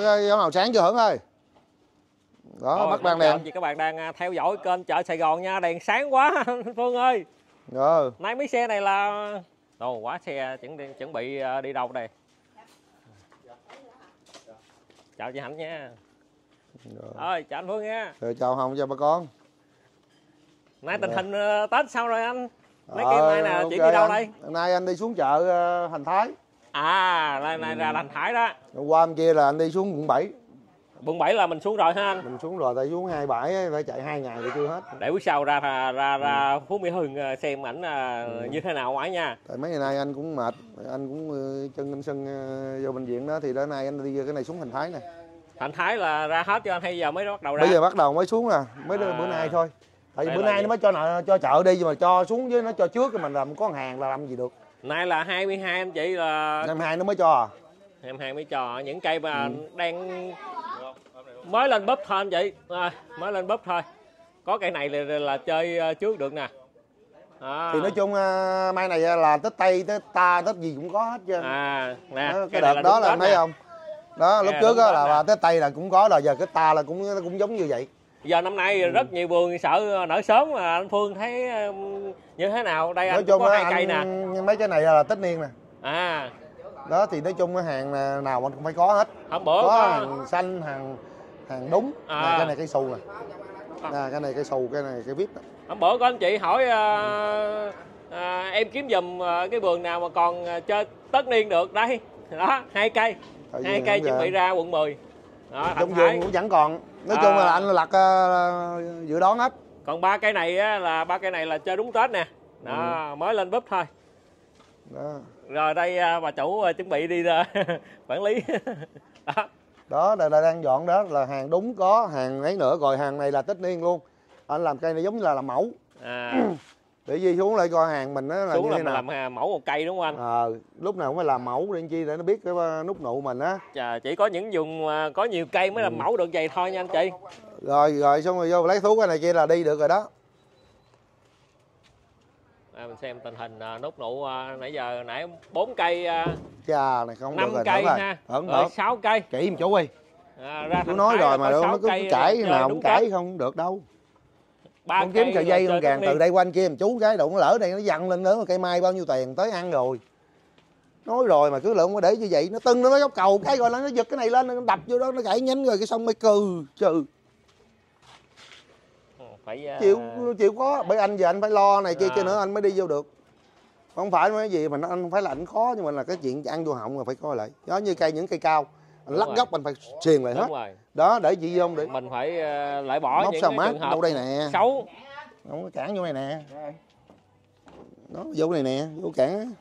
Dấu màu sáng chưa Hưởng ơi. Đó Rồi, bắt đang chào đèn. chị các bạn đang à, theo dõi kênh chợ Sài Gòn nha đèn sáng quá Phương ơi. Rồi nay mấy xe này là Ồ quá xe chuẩn chuẩn bị à, đi đâu đây? Chào chị Hạnh nha. Rồi. chào anh Phương nha. Rồi chào Hồng cho bà con. Nay tình Rồi. hình à, Tết sao rồi anh. Mấy Ờ, kia nay nè chị ok đi đâu anh. đây? Hôm nay anh đi xuống chợ ờ, Hành Thái à nay, nay ra thành Thái đó. Qua hôm kia là anh đi xuống quận 7 quận 7 là mình xuống rồi ha anh? Mình xuống rồi tại xuống hai bãi ấy, phải chạy hai ngày rồi chưa hết. Để bữa sau ra ra ra, Ừ. ra Phú Mỹ Hưng à, xem ảnh à, như thế nào ngoài nha. Tại mấy ngày nay anh cũng mệt Anh cũng ờ, chân anh sưng ờ, vô bệnh viện đó Thì đến nay anh đi cái này xuống Hành Thái này thành Thái là ra hết cho anh hay giờ mới bắt đầu ra? Bây giờ bắt đầu mới xuống nè Mới À. bữa nay thôi. Tại vì bữa là nay nó mới cho nợ- cho chợ đi nhưng mà cho xuống với nó cho trước thì mình làm có hàng là làm gì được nay là 22 anh chị là năm hai nó mới cho à? em hai mới cho. Những cây mà Ừ. đang mới lên búp thôi anh chị. À, mới lên búp thôi. Có cây này là, là chơi ờ, trước được nè. À, thì nói chung à, mai này là tết tây tết ta tết gì cũng có hết trơn à nè đó, cái này đợt đó là thấy nè. không đó lúc trước là, tết tây là cũng có rồi giờ cái ta là cũng nó cũng giống như vậy giờ năm nay Ừ. rất nhiều vườn sợ nở sớm mà anh Phương thấy um, như thế nào? Đây nói anh chung có hai cây nè. anh mấy cái này là tết niên nè. À. Đó thì nói chung cái hàng nào mình cũng phải có hết. Hôm bữa có có, hàng xanh hàng hàng đúng. À. nè, cái này cây xù nè. Nè, cái này cây xù cái này cây vip nè. hôm bữa có anh chị hỏi ờ, ờ, em kiếm giùm ờ, cái vườn nào mà còn ờ, chơi tất niên được đây? Đó hai cây. Hai cây chuẩn bị ra quận 10 đó, Thái. vườn cũng chẳng còn nói À. chung là anh lặt uh, dự đoán hết. Còn ba cây này á, là ba cây này là chơi đúng tết nè. Đó Ừ. mới lên búp thôi. Đó. rồi đây à, bà chủ à, chuẩn bị đi quản lý. Đó. Đó là, là đang dọn đó là hàng đúng có hàng ấy nữa rồi hàng này là tất niên luôn. Anh làm cây này giống như là làm mẫu. À, để di xuống lại coi hàng mình nó là xuống như là thế nào. làm à, mẫu một cây đúng không anh? Ờ lúc nào cũng phải làm mẫu để chi để nó biết cái uh, nút nụ mình á. Chà, chỉ có những vùng à, có nhiều cây mới Ừ. làm mẫu được vậy thôi nha anh chị. Rồi rồi xong rồi vô lấy thuốc cái này kia là đi được rồi đó. À, mình xem tình hình à, nút nụ à, nãy giờ nãy bốn cây à, chà này không năm được rồi cây rồi. ha. Ẩn rồi sáu cây. Chỉ một chú đi. À, ra chú nói rồi mà có nó cứ cãi nào cũng cãi không được đâu ba con kiếm sợi dây con tất từ đây quanh kia chú cái đụng nó lỡ đây nó văng lên nữa cây mai bao nhiêu tiền? Tới ăn rồi. Nói rồi mà cứ lượm qua để như vậy nó tưng nó dốc cầu cái rồi nó giật cái này lên nó đập vô đó nó gãy nhánh rồi cái xong mới cừ. Trừ Ừ, phải à, chịu chịu có bởi anh giờ anh phải lo này kia À. kia nữa anh mới đi vô được. Không phải mấy gì mà nó anh phải là anh khó nhưng mà là cái chuyện ăn vô họng là phải coi lại. Đó như cây những cây cao anh lắc rồi. gốc anh phải xiền lại hết. Rồi. Đó để gì không để mình phải à, loại bỏ móc sao mát đâu đây nè. xấu. Không có cản vô này nè. Đó vô này nè vô cản.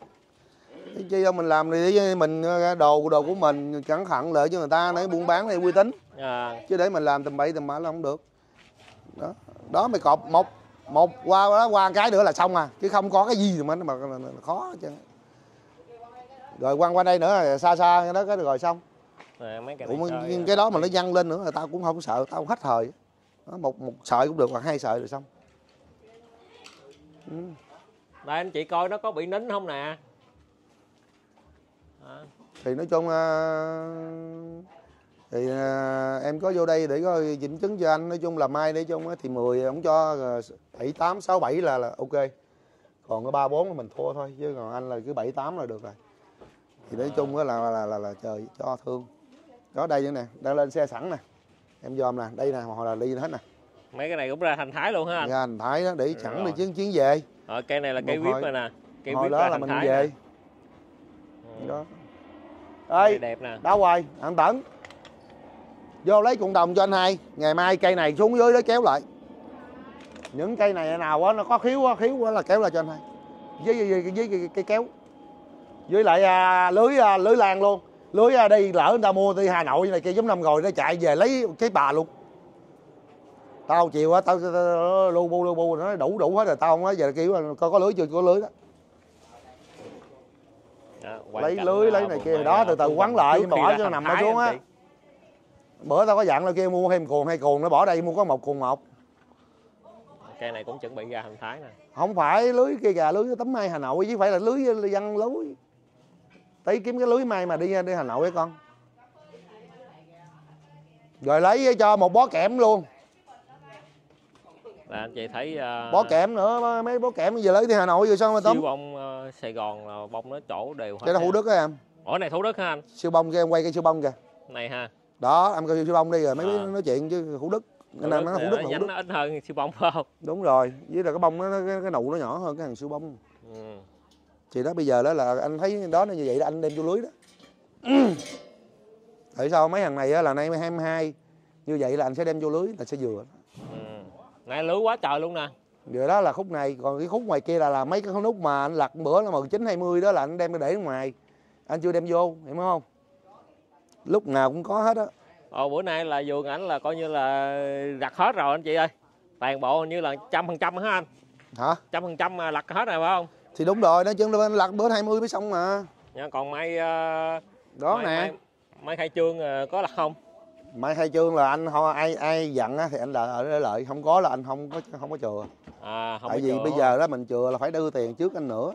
Đâu mình làm thì mình ờ, đồ đồ của mình cẩn thận lợi cho người ta để buôn bán này uy tín. À, chứ để mình làm tầm bậy tầm bạ là không được. Đó đó mày cọp một một qua đó qua cái nữa là xong à. Chứ không có cái gì mà nó mà khó trơn rồi quăng qua đây nữa là xa xa đó cái rồi xong à, mấy cái Ủa, chơi, cái đó mà nó văng lên nữa là tao cũng không sợ tao hết thời. Đó, một một sợi cũng được hoặc hai sợi rồi xong. Ừ. đây anh chị coi nó có bị nín không nè? À, thì nói chung ờ, thì ờ, em có vô đây để có chỉnh chứng cho anh. Nói chung là mai nói chung thì 10 ông cho ờ, bảy tám sáu bảy là là ok. Còn cái ba bốn là mình thua thôi chứ còn anh là cứ bảy tám là được rồi. Thì nói chung là là, là là là trời cho thương đó đây nữa nè đang lên xe sẵn nè. Em dòm nè đây nè hoặc là đi hết nè. Mấy cái này cũng ra thành thái luôn ha anh? Ra hành thái đó để sẵn đi chiến chiến về. Ờ, cây này là cây vip hồi- rồi nè cây hồi vip đó là thành mình thái về. nè. Đó. Ơi đẹp nè. đâu rồi anh tấn vô lấy cuộn đồng cho anh hai ngày mai cây này xuống dưới đó kéo lại. Những cây này nào á nó có khiếu á khiếu á là kéo lại cho anh hai. Với với, với, với, với cây kéo. Với lại à, lưới à, lưới lan luôn lưới à, đi lỡ người ta mua đi hà nội này kia giống năm rồi nó chạy về lấy cái bà luôn. Tao chiều á tao, tao, tao lu bu lu bu nó đủ đủ hết rồi tao không nói giờ kêu là có có lưới chưa có lưới đó. Đó, quan lấy lưới lấy này kia đó từ từ quấn lại trước mà bỏ ra cho nó nằm Thái xuống á. bữa tao có dặn là kia mua thêm cuồng hay cuồng nó bỏ đây mua có một cuồng một. Cây này cũng chuẩn bị ra thành thái nè. Không phải lưới cây gà lưới tấm mai hà nội chứ phải là lưới văn lưới tí kiếm cái lưới mai mà đi đi hà nội với con. Rồi lấy cho một bó kẽm luôn. Là anh chị thấy uh, bó kẽm nữa mấy bó kẽm giờ lấy đi hà nội rồi sao mà tóm? siêu bông uh, sài gòn là bông nó chỗ đều cái đó thủ đức á em. Ủa này thủ đức hả anh? Siêu bông kia em quay cái siêu bông kìa. Này ha. Đó em coi siêu bông đi rồi mấy À. nói chuyện chứ thủ đức. Anh em nó thủ đức nó nó ít hơn siêu bông phải không? Đúng rồi với là cái bông nó cái, cái nụ nó nhỏ hơn cái hàng siêu bông. Ừ. thì đó bây giờ đó là anh thấy đó nó như vậy là anh đem vô lưới đó. Tại sao mấy hàng này á là nay 22 như vậy là anh sẽ đem vô lưới là sẽ vừa. Ừ. này lưới quá trời luôn nè. Vừa đó là khúc này còn cái khúc ngoài kia là, là mấy cái nút mà anh lặt bữa là 19 20 đó là anh đem để ngoài. Anh chưa đem vô hiểu không? Lúc nào cũng có hết á. Ồ, bữa nay là vườn ảnh là coi như là đặt hết rồi anh chị ơi. Toàn bộ như là trăm phần trăm hả anh? Hả? Trăm phần trăm lặt hết rồi phải không thì đúng rồi là anh lặt bữa 20 mới xong mà. Nha, còn mai ờ, đó mai, nè. mai, mai khai trương ờ, có lặt không? Mai khai trương là anh ho ai ai dặn á thì anh là ở lợi không có là anh không có không có chừa. À không tại vì chừa. bây giờ đó mình chừa là phải đưa tiền trước anh nữa.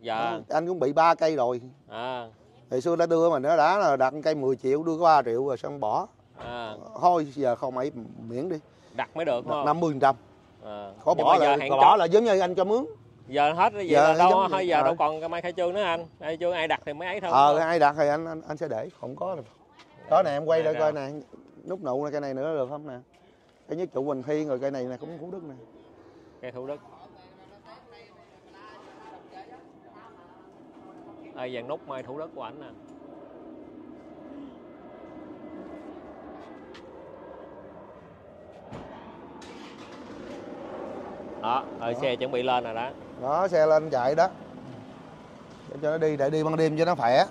Dạ. Anh cũng bị ba cây rồi. À. Hồi xưa đã đưa mình nó đã là đặt cây 10 triệu đưa có 3 triệu rồi xong bỏ. À. Thôi giờ không ấy miễn đi. Đặt mới được không? năm mươi trăm. À. có Nhưng bỏ mà là bỏ là giống như anh cho mướn giờ hết Giờ là đâu giờ ờ. đâu còn cái mai khai trương nữa anh. Khai trương ai đặt thì mới ấy thôi. Ờ ai đặt thì anh anh, anh sẽ để không có đâu. Đó nè em quay lại coi nè. Nút nụ này cây này nữa được không nè? Cái nhất trụ Bình Thiên rồi cây này nè cũng Phú Đức nè. Cây thủ đức. Đây dàn nút mai thủ đức của ảnh nè? Đó rồi xe chuẩn bị lên rồi đó đó xe lên chạy đó. Để cho nó đi để đi ban đêm cho nó khỏe.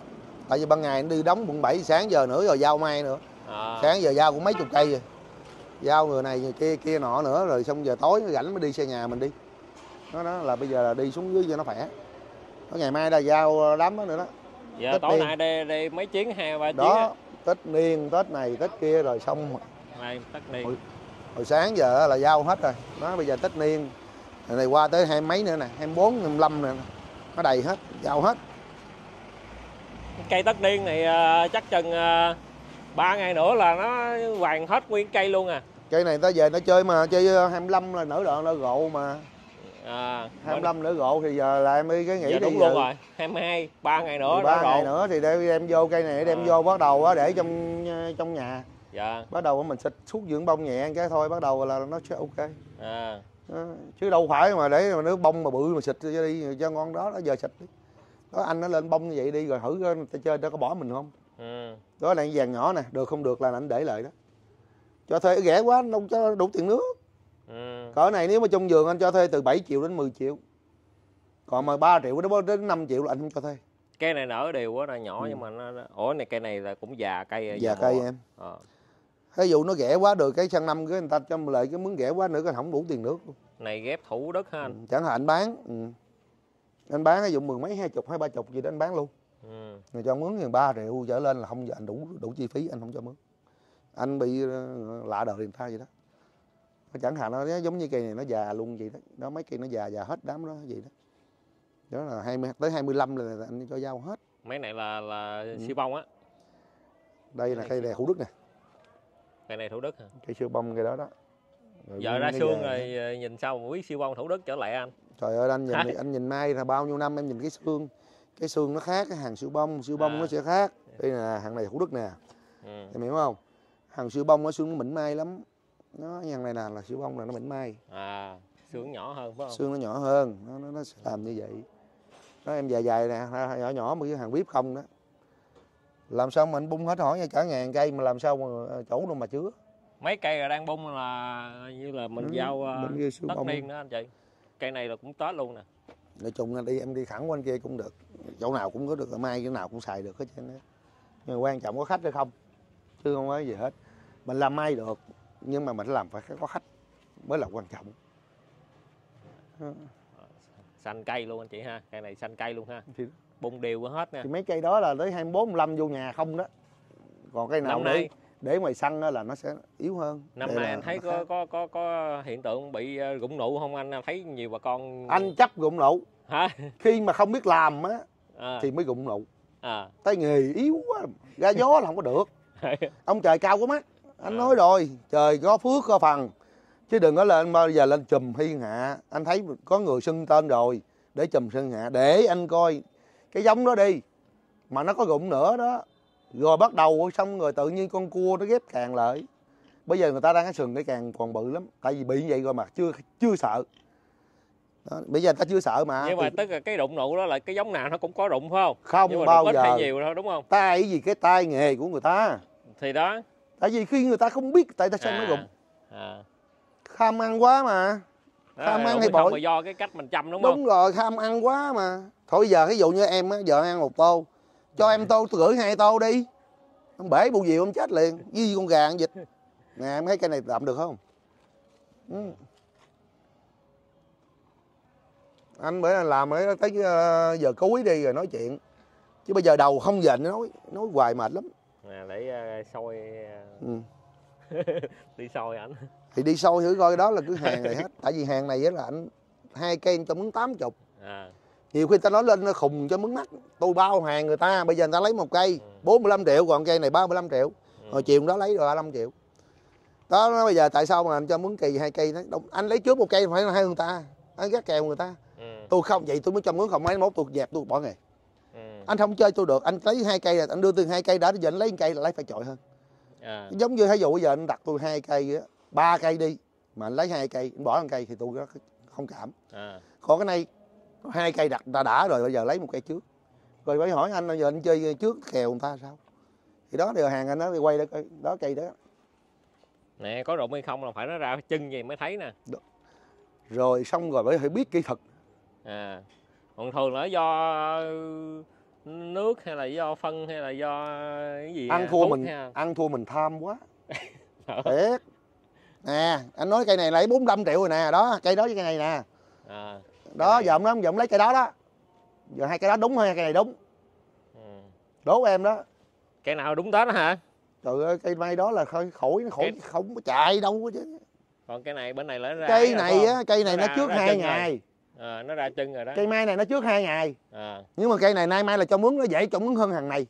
Tại vì ban ngày nó đi đóng quận 7 sáng giờ nữa rồi giao mai nữa. À, sáng giờ giao cũng mấy chục cây rồi. Giao người này người kia kia nọ nữa rồi xong giờ tối rảnh mới đi xe nhà mình đi. Nó đó là bây giờ là đi xuống dưới cho nó khỏe. Nó ngày mai là giao đám đó nữa đó. Giờ Tết tối nay đi, đi mấy chuyến? Hai ba chuyến đó tết niên tết này tết kia rồi xong này tất niên Ôi. hồi sáng giờ là giao hết rồi. Nó bây giờ tết niên rồi này qua tới hai mấy nữa nè 24, 25 nè. Nó đầy hết giao hết. Cây tất niên này à, chắc chừng à, ba ngày nữa là nó hoàn hết nguyên cây luôn à. Cây này ta về nó chơi mà chơi 25 là nở đoạn nở gộ mà. À 25 nở gộ thì giờ là em đi cái nghĩ dạ, đi đúng luôn rồi 22 ba ngày nữa ba nó ngày độ nữa thì đem, đem vô cây này đem À. vô bắt đầu á để trong trong nhà. Dạ. Bắt đầu mình xịt thuốc dưỡng bông nhẹ cái thôi bắt đầu là nó sẽ ok. À. chứ đâu phải mà để mà nước bông mà bự mà xịt cho đi cho ngon đó đó giờ xịt đi đó anh nó lên bông như vậy đi rồi thử coi người ta chơi nó có bỏ mình không ừ. đó là vàng nhỏ nè được không được là anh để lại đó cho thuê rẻ quá anh đâu cho đủ tiền nước Ừ. cỡ này nếu mà trong vườn anh cho thuê từ 7 triệu đến 10 triệu còn mà 3 triệu đến đến 5 triệu là anh không cho thuê cây này nở đều quá là nhỏ Ừ. nhưng mà nó ủa này cây này là cũng già cây già già cây em Ờ. ví dụ nó rẻ quá được cái sang năm cái người ta cho mình lại cái mướn rẻ quá nữa cái không đủ tiền nước. Luôn này ghép thủ đất ha anh. Ừ, chẳng hạn anh bán ừ. anh bán ví dụ mười mấy hai chục hai ba chục gì đó anh bán luôn. Ừ. người cho mướn gần ba triệu trở lên là không anh đủ đủ chi phí anh không cho mướn. Anh bị ờ, lạ đời người ta vậy đó. Chẳng hạn nó giống như cây này nó già luôn vậy đó. Đó mấy cây nó già già hết đám đó vậy đó. Đó là 20 tới 25 là anh cho giao hết. Mấy này là là Ừ. siêu bông á. Đây là cây đè hữu đức nè cây này thủ đức hả? Cây siêu bông cây đó đó. Rồi giờ ra xương rồi ờ, nhìn sao mà biết siêu bông thủ đức trở lại anh? Trời ơi anh nhìn Hai. anh nhìn mai là bao nhiêu năm em nhìn cái xương. Cái xương nó khác cái hàng siêu bông siêu bông À. nó sẽ khác. Đây là hàng này hữu đức nè. Ừ. em hiểu không? Hàng siêu bông nó xương nó mịn mai lắm. Nó hàng này nè là siêu bông là nó mịn mai. À xương nhỏ hơn phải không? Xương nó nhỏ hơn. Nó, nó, nó sẽ làm như vậy. Đó em dài dài nè nhỏ nhỏ mà cái hàng vip không đó làm sao mà anh bung hết hỏi cả ngàn cây mà làm sao mà ờ, chỗ đâu mà chứa? Mấy cây rồi đang bung là như là mình Ừ, giao ờ, mình siêu tất bông. niên đó anh chị. Cây này là cũng tết luôn nè. Nói chung là đi em đi thẳng qua bên kia cũng được. Chỗ nào cũng có được mai chỗ nào cũng xài được hết trơn á. Nhưng quan trọng có khách hay không chứ không có gì hết. Mình làm mai được nhưng mà mình làm phải có khách mới là quan trọng. Xanh cây luôn anh chị ha cây này xanh cây luôn ha bung đều hết nè. Thì mấy cây đó là tới 24 25 vô nhà không đó. Còn cây nào năm để nay. để ngoài sân á là nó sẽ yếu hơn. Năm Đây nay anh thấy có khác. có có có hiện tượng bị ờ, rụng nụ không anh? Thấy nhiều bà con anh chấp gụng nụ. Hả? Khi mà không biết làm á à, thì mới gụng nụ. À. tay nghề yếu quá ra gió là không có được. Ông trời cao có mắt anh À. nói rồi trời có phước có phần. Chứ đừng có lên bao giờ lên chùm thiên hạ. Anh thấy có người xưng tên rồi để chùm thiên hạ để anh coi cái giống đó đi mà nó có rụng nữa đó. Rồi bắt đầu xong rồi tự nhiên con cua nó ghép càng lại. Bây giờ người ta đang cái sừng cái càng còn bự lắm tại vì bị như vậy rồi mà chưa chưa sợ. Đó, bây giờ người ta chưa sợ mà. Nhưng mà tức là cái rụng nụ đó là cái giống nào nó cũng có rụng phải không? Không nhưng mà bao giờ hay nhiều thôi đúng không? Tay gì cái tay nghề của người ta. Thì đó. Tại vì khi người ta không biết tại ta sao nó rụng. à. tham ăn quá mà Tham ăn hay bội? do cái cách mình chăm đúng, không? đúng rồi tham ăn quá mà. Thôi giờ ví dụ như em á giờ ăn một tô cho em tô gửi hai tô đi. Ông bể bù diệu ông chết liền. Với con gà con vịt? Nè em thấy cây này đậm được không? Ừ. anh bữa làm mới tới ờ, giờ cuối đi rồi nói chuyện. Chứ bây giờ đầu không dành nói nói hoài mệt lắm. Nè để ờ, soi ờ, ừ. đi soi ảnh thì đi sâu thử coi đó là cứ hàng này hết tại vì hàng này á là anh hai cây cho mướn tám chục à. nhiều khi ta nói lên nó khùng cho mướn mắt tôi bao hàng người ta bây giờ người ta lấy một cây Ừ. 45 triệu còn cây này 35 triệu ừ. hồi chiều đó lấy rồi 35 triệu đó nó bây giờ tại sao mà anh cho mướn kỳ hai cây đó anh lấy trước một cây phải hai người ta anh gác kèo người ta Ừ. tôi không vậy tôi mới cho mướn không mấy mốt tôi dẹp tôi bỏ nghề Ừ. anh không chơi tôi được anh lấy hai cây là anh đưa từ hai cây đã giờ anh lấy một cây là lấy phải chọi hơn À. giống như ví dụ bây giờ anh đặt tôi hai cây á ba cây đi mà anh lấy hai cây anh bỏ một cây thì tôi không cảm. À. còn cái này hai cây đặt đã đã rồi bây giờ lấy một cây trước. Rồi phải hỏi anh bây giờ anh chơi trước kèo người ta sao? Thì đó điều hàng anh đó thì quay đó đó cây đó. Nè có rụng hay không là phải nó ra chân gì mới thấy nè. Rồi xong rồi phải biết kỹ thuật. À còn thường là do nước hay là do phân hay là do cái gì ăn à, thua mình ăn thua mình tham quá. Thiệt nè anh nói cây này lấy 45 triệu rồi nè đó cây đó với cây này nè à. đó này. giờ ông nói ông giờ ông lấy cây đó đó giờ hai cây đó đúng hay cây này đúng ừ. đố em đó cái nào đúng tết đó hả trời ơi cây mai đó là khkhỏi khỏi nó khỏi Cái- không có chạy đâu chứ còn cái này bên này lấy ra cây này á cây này nó ra- trước hai rồi. ngày à, nó ra chân rồi đó cây mai này nó trước hai ngày à. nhưng mà cây này nay mai là cho mướn nó dễ cho mướn hơn hàng này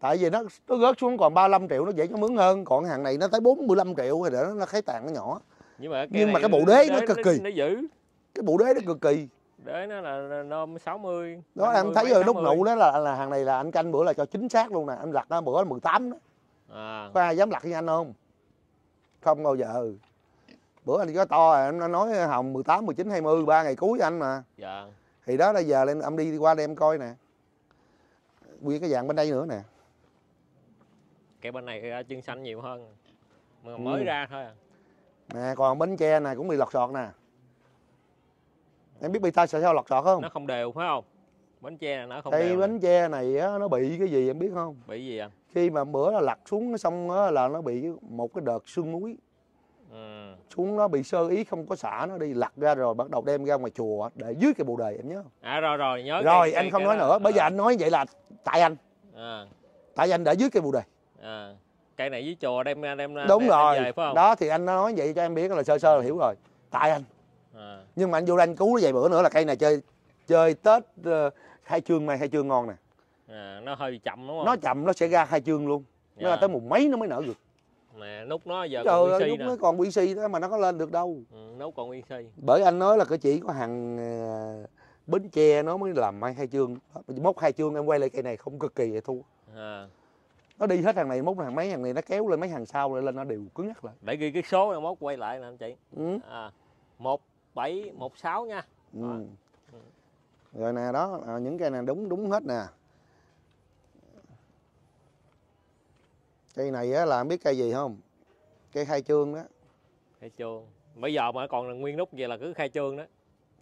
tại vì nó nó rớt xuống còn 35 triệu nó dễ cho mướn hơn. Còn hàng này nó tới 45 triệu rồi đó nó khái tàn nó nhỏ. Nhưng mà cái Nhưng mà cái bộ đế nó cực kỳ. nó giữ cái bộ đế nó cực kỳ. Đế nó là nôm 60 đó 50, em thấy rồi lúc 80. nụ đó là, là hàng này là anh canh bữa là cho chính xác luôn nè. Anh lặt nó bữa là 18 đó. À. có ai dám lặt với anh không? Không bao giờ. Bữa anh có to rồi anh nói hồng 18 19 20 ba ngày cuối anh mà. Dạ. Thì đó là giờ lên ông đi qua đây em coi nè. Nguyên cái dạng bên đây nữa nè cái bên này ra chân xanh nhiều hơn. Mà Ừ. mới ra thôi à. nè còn bánh tre này cũng bị lọt sọt nè. Em biết bị tai sao lọt sọt không? Nó không đều phải không? Bánh tre này nó không cây đều bánh tre này á, nó bị cái gì em biết không? Bị gì à khi mà bữa là lặt xuống xong á, là nó bị một cái đợt sương muối ừ. xuống nó bị sơ ý không có xả nó đi lặt ra rồi bắt đầu đem ra ngoài chùa để dưới cái bồ đề em nhớ. À rồi rồi nhớ rồi cái- anh cái- không cái nói đó. nữa. Bây giờ À, anh nói vậy là tại anh. À, tại anh để dưới cái bồ đề à. cây này với chùa đem đem đem đúng đem rồi. về, phải không? Đó thì anh nói vậy cho em biết là sơ sơ là hiểu rồi. Tại anh. À. nhưng mà anh vô đây anh cứu nó vậy bữa nữa là cây này chơi chơi tết ờ, hai chương này hai chương ngon nè. À, nó hơi chậm đúng không? Nó chậm nó sẽ ra hai chương luôn. Nó ra Dạ. tới mùng mấy nó mới nở được. Nè nút nó giờ trời còn ơi si nó còn si đó mà nó có lên được đâu. Ừ, nút còn si bởi anh nói là cái chỉ có hàng ờ, bến tre nó mới làm mai hai chương. Mốc hai chương em quay lại cây này không cực kỳ vậy thua. À. nó đi hết hàng này mốc hàng mấy hàng này nó kéo lên mấy hàng sau lại lên nó đều cứng nhắc lại. Để ghi cái số này mốt quay lại nè anh chị. Ừ. à, một bảy một sáu nha. Ừ. rồi. Nè đó à, những cây này đúng đúng hết nè. Cây này á là biết cây gì không? Cây khai trương đó. Khai trương. Bây giờ mà còn là nguyên nút vậy là cứ khai trương đó.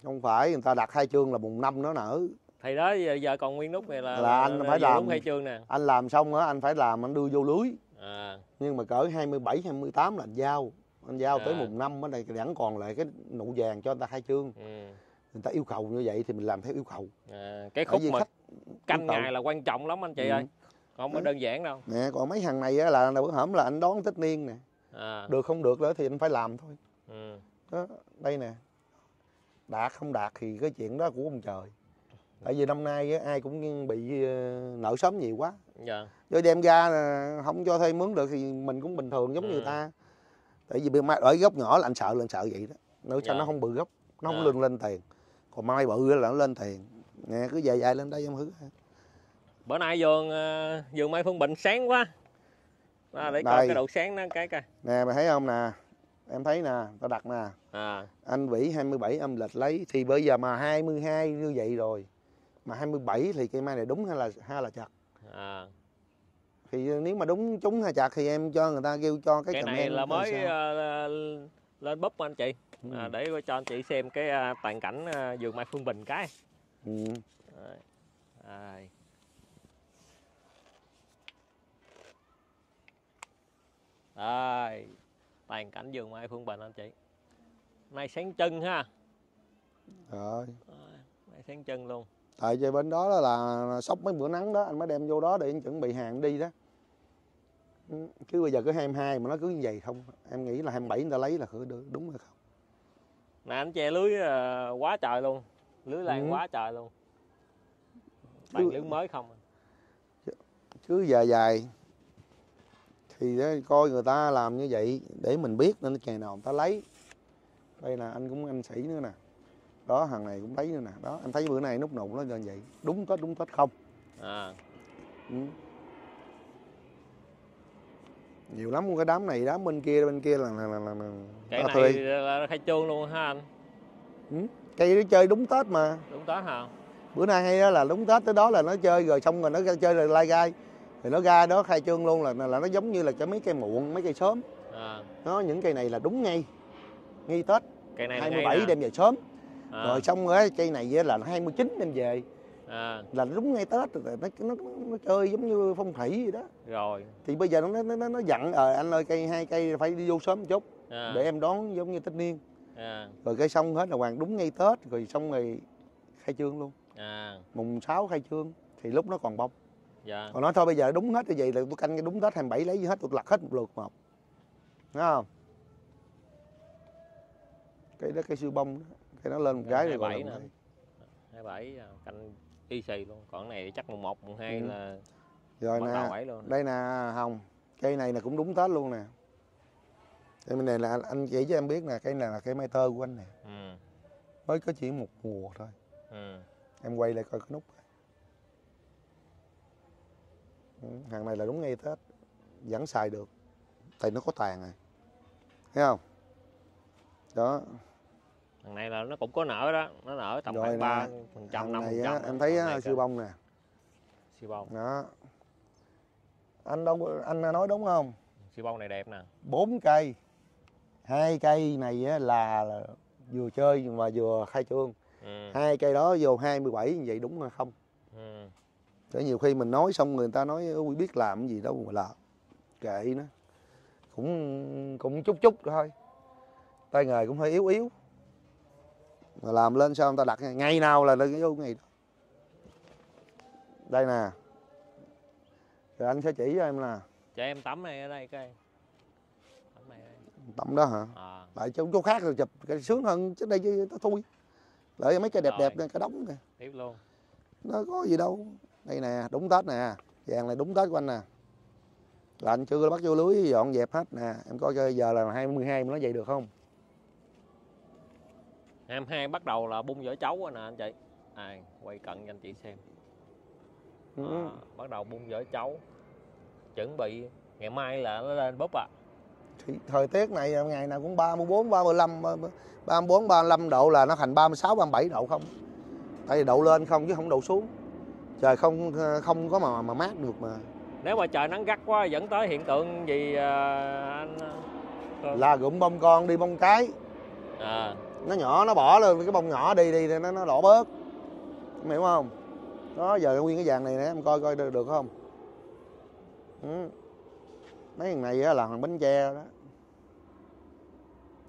Không phải người ta đặt khai trương là mùng năm nó nở thì đó giờ, giờ còn nguyên nút này là Là anh phải làm. khai trương nè. Anh làm xong á anh phải làm anh đưa vô lưới. À, nhưng mà cỡ 27 28 là anh giao. Anh giao tới À. mùng năm ở đây vẫn còn lại cái nụ vàng cho người ta khai trương. Ừ, người ta yêu cầu như vậy thì mình làm theo yêu cầu. À, cái khúc mà khách canh ngày là quan trọng lắm anh chị Ừ. ơi. Không có đơn giản đâu. Nè còn mấy hàng này á là bữa hổm là anh đón tất niên nè. À, được không được nữa thì anh phải làm thôi. Ừ. đó đây nè. Đạt không đạt thì cái chuyện đó của ông trời tại vì năm nay ai cũng bị ờ, nợ sớm nhiều quá. Dạ. Rồi đem ra là không cho thuê mướn được thì mình cũng bình thường giống Ừ. người ta. Tại vì mai ở gốc nhỏ là anh sợ là anh sợ vậy đó. Nữa cho Dạ. nó không bự gốc nó không Dạ. lưng lên tiền. Còn mai bự là nó lên tiền. Nè cứ dài dài lên đây em hứa. Bữa nay vườn vườn mai phương bình sáng quá. À, để coi cái độ sáng nó cái coi. Nè mày thấy không nè? Em thấy nè tao đặt nè. À. Anh vĩ 27 âm lịch lấy thì bây giờ mà 22 như vậy rồi mà 27 thì cây mai này đúng hay là hay là chặt à thì nếu mà đúng trúng hay chặt thì em cho người ta kêu cho cái, cái này là mới ờ, lên búp anh chị Ừ. à, để cho anh chị xem cái ờ, toàn cảnh ờ, vườn mai phương bình cái Ừ. Rồi. Rồi. Rồi. Toàn cảnh vườn mai Phương Bình anh chị. Nay sáng chân ha. rồi Rồi, Nay sáng chân luôn. Tại chơi bên đó là sốc mấy bữa nắng đó anh mới đem vô đó để chuẩn bị hàng đi đó Ừ, chứ bây giờ cứ 22 mà nó cứ như vậy không em nghĩ là 27 người ta lấy là đúng hay không Nè anh che lưới ờ, quá trời luôn. Lưới lan Ừ. quá trời luôn. Chứ- lưới mới không. à. cứ dài dài thì đó, coi người ta làm như vậy để mình biết nên ngày nào người ta lấy đây là anh cũng anh sĩ nữa nè đó hàng này cũng lấy nữa nè đó em thấy bữa nay nút nụ nó như vậy đúng tết đúng tết không À. ừ. nhiều lắm cái đám này đám bên kia bên kia là là là, là, là Cái này thuê là khai trương luôn ha anh. cây nó chơi đúng tết mà Đúng Tết hả? bữa nay hay đó là đúng tết tới đó là nó chơi rồi xong rồi nó chơi rồi lai gai thì nó ra đó khai trương luôn là là nó giống như là cho mấy cây muộn mấy cây sớm À. nó những cây này là đúng ngay ngay tết Cây này là 27 ngay nè. đem về sớm À. rồi xong rồi cây này là nó 29 đem về À. là đúng ngay tết rồi nó nó, nó chơi giống như phong thủy vậy đó Rồi. thì bây giờ nó nó nó, nó dặn ờ anh ơi cây hai cây phải đi vô sớm một chút À. để em đón giống như tết niên À. rồi cây xong hết là hoàng đúng ngay tết rồi xong rồi khai trương luôn À. mùng 6 khai trương thì lúc nó còn bông Dạ. còn nói thôi bây giờ đúng hết như vậy là tôi canh cái đúng tết 27 lấy hết tôi lặt hết một lượt một thấy không cây đó cây siêu bông đó cây nó lên một cái rồi còn 27 làm nè. lại. 27 à, canh y xì luôn còn cái này chắc mùng 1, mùng 2 Ừ. là rồi nè bảy luôn đây nè hồng cây này là cũng đúng tết luôn nè cây này là anh, anh chỉ cho em biết nè cây này là cây mai tơ của anh nè ừ. mới có chỉ một mùa thôi Ừ. em quay lại coi cái nút Ừ, hàng này là đúng ngay tết vẫn xài được tại nó có tàn rồi thấy không đó thằng này là nó cũng có nở đó nó nở tầm Rồi khoảng ba phần trăm năm phần trăm em thấy á, siêu bông nè. Siêu bông. Đó. Anh đâu anh nói đúng không? Siêu bông này đẹp nè. Bốn cây. Hai cây này á, là, là vừa chơi mà vừa khai trương. Ừ. hai cây đó vô 27 như vậy đúng hay không? Ừ. Để nhiều khi mình nói xong người ta nói "Ui, biết làm cái gì đâu mà làm. Kệ nó. Cũng cũng chút chút thôi. Tay nghề cũng hơi yếu yếu mà làm lên sao người ta đặt ngày nào là lên vô ngày đó. Đây nè. Rồi anh sẽ chỉ cho em nè. Cho em tắm này ở đây coi. Tắm này đây. đó hả? À. lại chỗ chỗ khác rồi chụp cái sướng hơn chứ đây chứ nó thui. Lại mấy cây đẹp đẹp này cái đống nè. Tiếp luôn. Nó có gì đâu. Đây nè đúng tết nè. Vàng này đúng tết của anh nè. Là anh chưa bắt vô lưới dọn dẹp hết nè. Em coi giờ là 22 mà nó vậy được không em hai bắt đầu là bung vỏ chấu rồi nè anh chị. À, quay cận cho anh chị xem. Ừ. à, bắt đầu bung vỏ chấu. Chuẩn bị ngày mai là nó lên búp à. Thì thời tiết này ngày nào cũng 34 35 34 35 độ là nó thành 36 37 độ không? Tại vì độ lên không chứ không độ xuống. Trời không không có mà mà mát được mà. Nếu mà trời nắng gắt quá dẫn tới hiện tượng gì à, anh Ờ. là gụm bông con đi bông cái. À, nó nhỏ nó bỏ lên cái bông nhỏ đi đi thì nó nó đổ bớt. Em hiểu không? Đó giờ nguyên cái vàng này nè em coi coi được, được không? Ừ. mấy thằng này á là hàng bánh tre đó.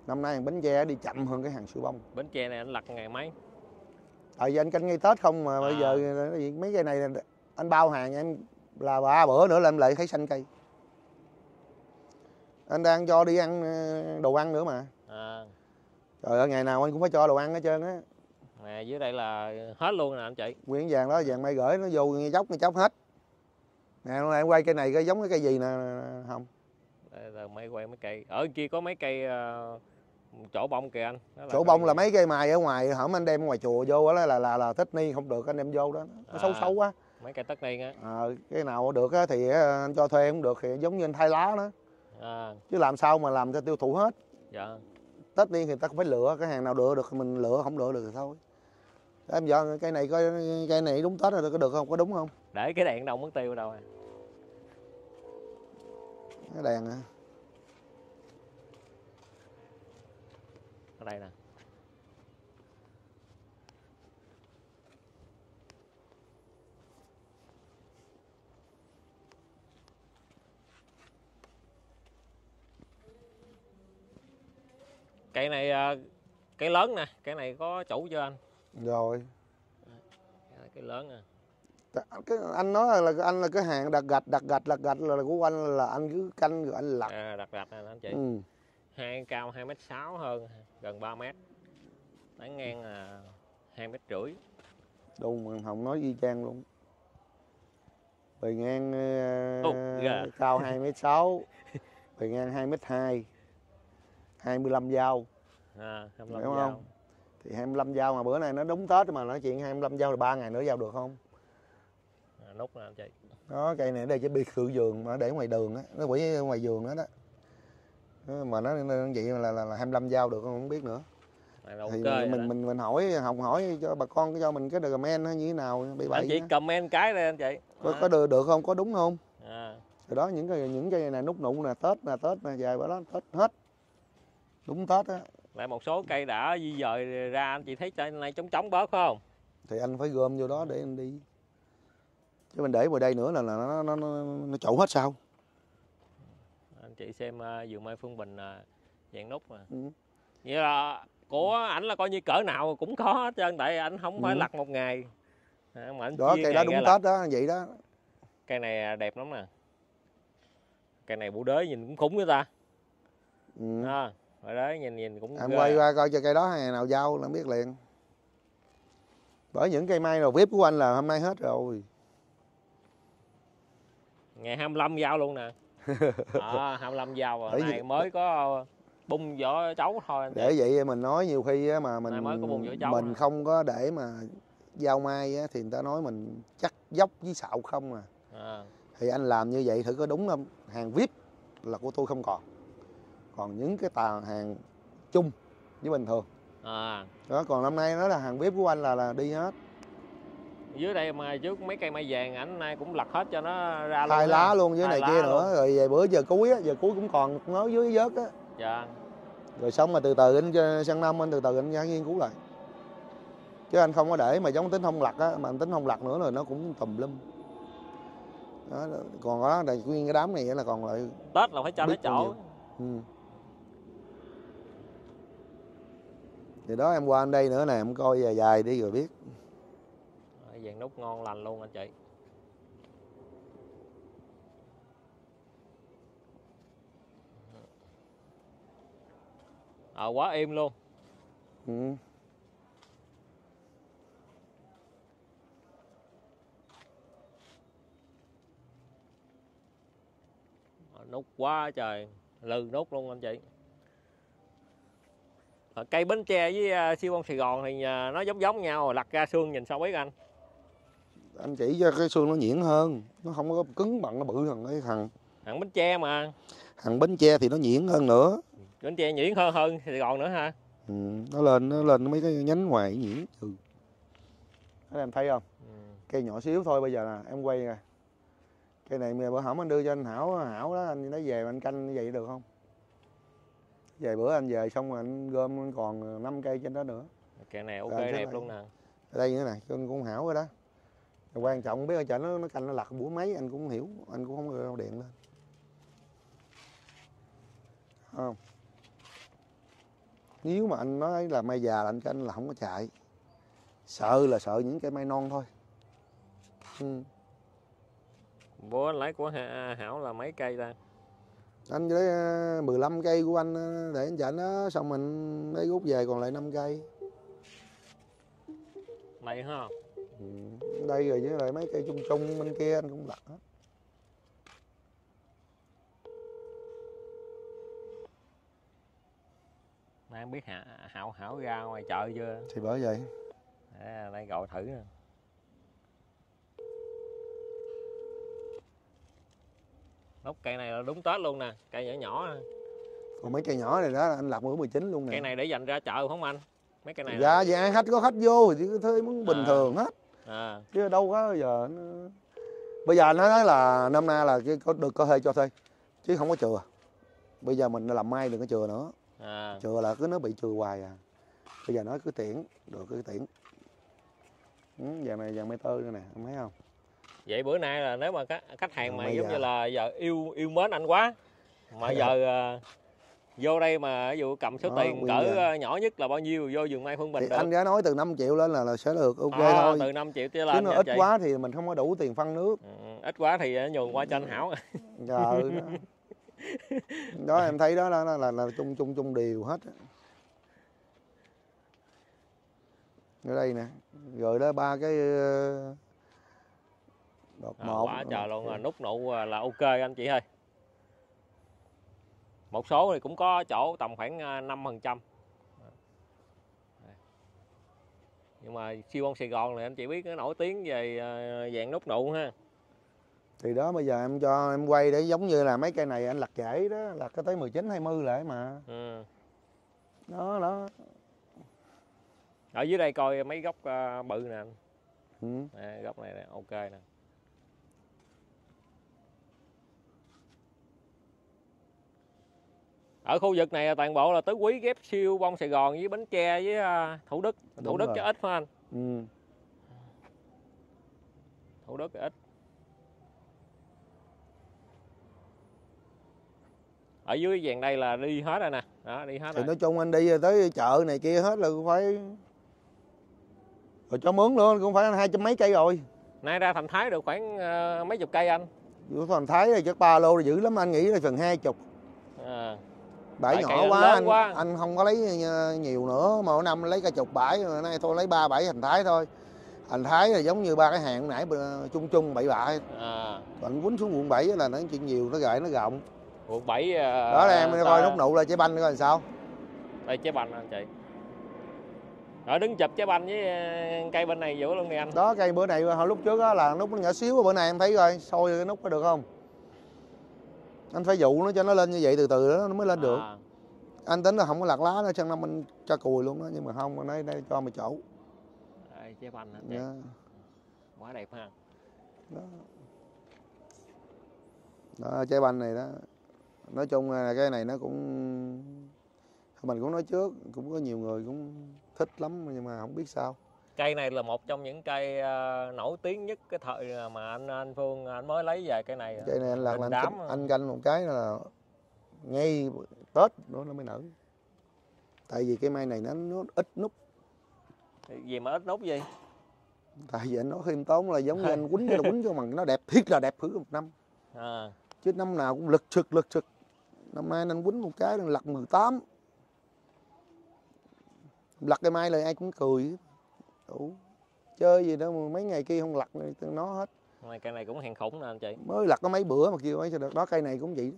Năm nay hàng bánh tre đi chậm hơn cái hàng sữa bông. Bến tre này anh lặt ngày mấy? Tại vì anh canh ngay tết không mà bây À. giờ cái gì- mấy cây này anh bao hàng em là ba bữa nữa là em lại thấy xanh cây. Anh đang cho đi ăn ờ, đồ ăn nữa mà trời ơi ngày nào anh cũng phải cho đồ ăn hết trơn á. Nè dưới đây là hết luôn nè anh chị. Nguyên vàng đó vàng mai gửi nó vô ngay chốc ngay chốc hết. Nè em quay cây này cái giống cái cây gì nè không Đây là mấy quay mấy cây. Ở kia có mấy cây ờ, chỗ bông kìa anh. Đó chỗ bông là gì? mấy cây mài ở ngoài hổng anh đem ngoài chùa vô đó là là là thích ni không được anh đem vô đó. Nó xấu À. xấu quá. mấy cây tất niên á. Ờ, cái nào được á thì á, anh cho thuê không được thì giống như anh thay lá đó. À, chứ làm sao mà làm cho tiêu thụ hết. Dạ tất nhiên thì người ta cũng phải lựa cái hàng nào lựa được thì mình lựa không lựa được thì thôi. Để em dọn cây này coi cây này đúng tết rồi có được không có đúng không? Để cái đèn đâu mất tiêu đâu à. Cái đèn à. ở đây nè cây này ờ, cây lớn nè cây này có chủ chưa anh? Rồi. Cây lớn cái anh nói là anh là cái hàng đặt gạch đặt gạch đặt gạch là của anh là anh cứ canh rồi anh lặt à, đặt nè anh chị. Ừ. hai cao 2 mét sáu hơn gần 3 mét. Tán ngang là hai mét rưỡi. Đúng mà hồng nói y chang luôn. Bề ngang uh, ghê. cao 2 m 6 bề ngang 2 m 2 25 dao. À, 25 Hiểu dao. không? thì 25 dao mà bữa nay nó đúng Tết mà nói chuyện 25 dao là ba ngày nữa giao được không? À, nút nè anh chị. Đó cây này đây chỉ biệt thự vườn mà để ngoài đường á nó quỷ ngoài vườn đó đó mà nó, nó vậy là, là, là 25 dao được không? Không biết nữa. Thì mình đó. mình mình hỏi học hỏi cho bà con cho mình cái comment hay như thế nào bị bậy chị comment cái đây anh chị. Có, À, có được, được không? Có đúng không? À, rồi đó những cái những cái này nút nụ nè tết nè tết nè dài bữa đó tết hết đúng tết á. Lại một số cây đã di dời ra anh chị thấy trên này trống trống bớt phải không? Thì anh phải gom vô đó để anh đi. Chứ mình để vào đây nữa là, là nó nó nó, nó trộn hết sao. Anh chị xem uh, vườn mai phương bình uh, dạng nút mà. Ừ. vậy là của ảnh là coi như cỡ nào cũng có hết trơn tại anh không phải Ừ. lặt một ngày. À, mà anh đó cây đó đúng ra lặt. tết đó vậy đó. Cây này đẹp lắm nè. Cây này bộ đế nhìn cũng khủng với ta. Ừ. à, bộ đế nhìn nhìn cũng em quay qua coi cho cây đó ngày nào giao là biết liền. Bởi những cây mai rồi vip của anh là hôm nay hết rồi. Ngày 25 giao luôn nè. À, 25 giao rồi. Này mới có bung vỏ chấu thôi. Chị. để vậy mình nói nhiều khi mà mình mình nè. không có để mà giao mai thì người ta nói mình chắc dốc với xạo không à. À, thì anh làm như vậy thử có đúng không? Hàng vip là của tôi không còn còn những cái tà hàng chung với bình thường. À. đó còn năm nay nó là hàng vip của anh là là đi hết. Dưới đây mà trước mấy cây mai vàng ảnh nay cũng lặt hết cho nó ra hai luôn lá á. luôn với Hai này kia luôn. nữa rồi về bữa giờ cuối á giờ cuối cũng còn ngó dưới vớt á. Dạ. Rồi xong mà từ từ anh sang năm anh từ từ anh nghiên cứu lại. Chứ anh không có để mà giống tính không lặt á mà anh tính không lặt nữa rồi nó cũng tùm lum. Đó, còn đó là nguyên cái đám này là còn lại tết là phải cho nó chỗ. ừ. Thì đó em qua anh đây nữa nè em coi dài dài đi rồi biết. Vàng nút ngon lành luôn anh chị. Ờ quá im luôn. Ừ. Nút quá trời lừ nút luôn anh chị cây bến tre với uh, siêu bông sài gòn thì à, nó giống giống nhau lặt ra xương nhìn sao biết anh? Anh chỉ cho cái xương nó nhuyễn hơn nó không có cứng bằng nó bự thằng cái thằng thằng bến tre mà. Thằng bánh tre thì nó nhuyễn hơn nữa. Bến tre nhuyễn hơn hơn sài gòn nữa ha ừ. nó lên nó lên mấy cái nhánh ngoài nhuyễn ừ. Thế em thấy không? Ừ. cây nhỏ xíu thôi bây giờ là em quay nè. Cây này bữa hổm anh đưa cho anh hảo hảo đó anh lấy về anh canh như vậy được không về bữa anh về xong rồi anh gom anh còn 5 cây trên đó nữa. Cây này ok Rồi, cái đẹp này- luôn nè. Ở đây nữa nè cho anh cũng hảo rồi đó. Quan trọng biết ở chợ nó nó canh nó lặt bữa mấy anh cũng hiểu anh cũng không điện lên. Không? Nếu mà anh nói là mai già là anh canh là không có chạy. Sợ là sợ những cây mai non thôi. Ừ. bố lấy của hảo là mấy cây ta anh ờ, lấy 15 cây của anh ờ, để anh chảnh đó xong mình lấy rút về còn lại 5 cây. Mày ha ừ. đây rồi với lại mấy cây chung chung bên kia anh cũng lặt hết. Mà em biết hảo hảo ra ngoài chợ chưa? Thì bởi vậy. À, đây gọi thử nè. Lúc cây này là đúng Tết luôn nè, cây nhỏ nhỏ nè. còn mấy cây nhỏ này đó anh lập bữa 19 luôn nè. Cây này để dành ra chợ không anh? Mấy cây này dạ dạ khách có khách vô thì cứ thuê muốn bình À. thường hết. À, chứ đâu có giờ nó... bây giờ nó nói là năm nay là có được có thuê cho thuê chứ không có chừa. Bây giờ mình làm mai đừng có chừa nữa. À, chừa là cứ nó bị chừa hoài à. Bây giờ nói cứ tiễn được cứ tiễn. Ừ, vàng này vàng mây tơ nữa nè em thấy không vậy bữa nay là nếu mà khách hàng mà giống giờ- như là giờ yêu yêu mến anh quá mà Thấy giờ à, vô đây mà ví dụ cầm số Đó, tiền cỡ giờ- à, nhỏ nhất là bao nhiêu vô vườn mai Phương Bình thì được? anh đã nói từ 5 triệu lên là, là sẽ được ok À, thôi. từ 5 triệu chứ lên nha ít chị. quá thì mình không có đủ tiền phân nước. Ừ, ít quá thì à, nhường qua cho anh Hảo. Trời đó em thấy đó, đó, là là, là chung chung chung đều hết ở đây nè rồi đó ba cái ờ, đột à, một quá trời luôn à, nút nụ à, là ok anh chị ơi. Một số thì cũng có chỗ tầm khoảng à, 5 phần trăm. Nhưng mà siêu bông Sài Gòn này anh chị biết nó nổi tiếng về à, dạng nút nụ ha. Thì đó bây giờ em cho em quay để giống như là mấy cây này anh lặt dễ đó lặt cái tới 19 20 lại mà. Ừ. đó đó. Ở dưới đây coi mấy gốc à, bự nè anh. ừ. Nè, gốc này nè ok nè ở khu vực này toàn bộ là tứ quý ghép siêu bông Sài Gòn với Bến Tre với à, Thủ Đức. Thủ Đúng Đức rồi. cho ít phải anh? Ừ. Thủ Đức ít. Ở dưới vàng đây là đi hết rồi nè. Đó đi hết thì rồi. nói chung anh đi tới chợ này kia hết là cũng phải rồi cho mướn luôn cũng phải hai trăm mấy cây rồi. Nay ra thành thái được khoảng à, mấy chục cây anh. Thành thái là chắc ba lô là dữ lắm anh nghĩ là phần hai chục. À, bãi Bãi nhỏ quá anh quá. anh không có lấy ờ, nhiều nữa. Mỗi năm lấy cả chục bãi nay thôi lấy ba bãi thành thái thôi. Thành thái là giống như ba cái hàng nãy bữa- chung chung bảy bãi. À, còn quýnh xuống quận 7 là nó chuyện nhiều nó gậy nó rộng. Quận 7 à, đó là em ta- coi nút nụ là trái banh coi làm sao. Đây trái banh anh chị? Ở đứng chụp trái banh với ờ, cây bên này giữa luôn nè anh. Đó cây bữa này hồi lúc trước á là nút nó nhỏ xíu bữa này em thấy coi sôi cái nút có được không anh phải dụ nó cho nó lên như vậy từ từ đó nó mới lên được. À, anh tính là không có lặt lá nó chân năm anh cho cùi luôn đó nhưng mà không anh ấy đây cho mày chỗ. Đây, trái banh anh chị Dạ. quá đẹp ha. Đó. đó trái banh này đó. Nói chung là cái này nó cũng mình cũng nói trước cũng có nhiều người cũng thích lắm nhưng mà không biết sao cây này là một trong những cây ờ, nổi tiếng nhất cái thời mà anh anh Phương anh mới lấy về cây này. Cây này anh Đình là anh, canh, à. anh canh một cái là ngay tết đó nó mới nở tại vì cái mai này nó, nó ít nút. Gì mà ít nút gì? Tại vì anh nói khiêm tốn là giống như anh quýnh là quýnh cho mà nó đẹp thiết là đẹp thử một năm. À, chứ năm nào cũng lực trực lực trực. Năm nay anh quýnh một cái là lặt 18 lặt cái mai là ai cũng cười đủ. Chơi gì mà mấy ngày kia không lặt nó hết. Ngoài cây này cũng hàng khủng nè anh chị. Mới lặt có mấy bữa mà kêu ấy sao được đó cây này cũng vậy đó.